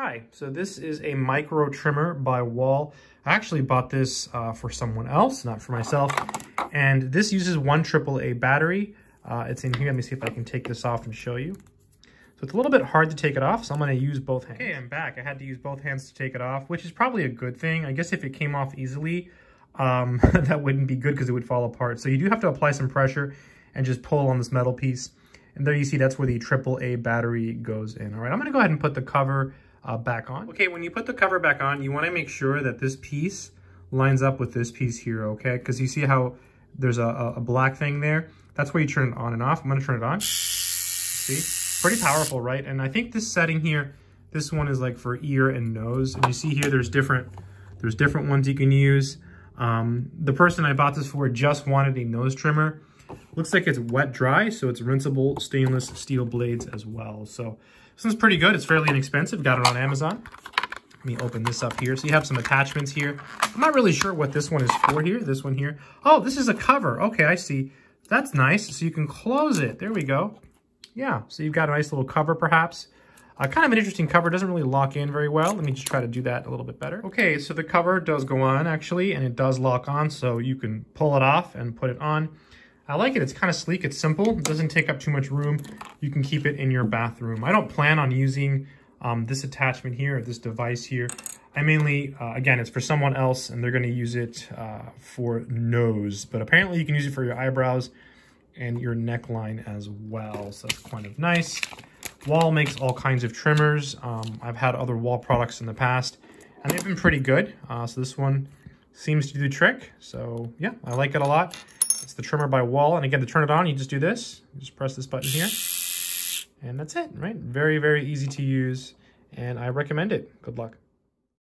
Hi, so this is a micro trimmer by Wahl. I actually bought this uh, for someone else, not for myself. And this uses one AAA battery. Uh, it's in here. Let me see if I can take this off and show you. So it's a little bit hard to take it off, so I'm going to use both hands. Okay, I'm back. I had to use both hands to take it off, which is probably a good thing. I guess if it came off easily, um, that wouldn't be good because it would fall apart. So you do have to apply some pressure and just pull on this metal piece. And there you see that's where the AAA battery goes in. All right, I'm going to go ahead and put the cover uh, back on. Okay, when you put the cover back on, you want to make sure that this piece lines up with this piece here, okay? Because you see how there's a, a, black thing there? That's where you turn it on and off. I'm to turn it on. See? Pretty powerful, right? And I think this setting here, this one is like for ear and nose. And you see here, there's different, there's different ones you can use. Um, the person I bought this for just wanted a nose trimmer. Looks like it's wet dry, so it's rinsable stainless steel blades as well. So this one's pretty good. It's fairly inexpensive. Got it on Amazon. Let me open this up here. So you have some attachments here. I'm not really sure what this one is for here, this one here. Oh, this is a cover. Okay, I see. That's nice. So you can close it. There we go. Yeah, so you've got a nice little cover perhaps. Uh, kind of an interesting cover. Doesn't really lock in very well. Let me just try to do that a little bit better. Okay, so the cover does go on actually, and it does lock on, so you can pull it off and put it on. I like it. It's kind of sleek. It's simple. It doesn't take up too much room. You can keep it in your bathroom. I don't plan on using um, this attachment here, this device here. I mainly, uh, again, it's for someone else and they're going to use it uh, for nose. But apparently you can use it for your eyebrows and your neckline as well. So that's kind of nice. Wahl makes all kinds of trimmers. Um, I've had other Wahl products in the past and they've been pretty good. Uh, so this one seems to do the trick. So yeah, I like it a lot. It's the trimmer by Wahl. And again, to turn it on, you just do this. You just press this button here. And that's it, right? Very, very easy to use. And I recommend it. Good luck.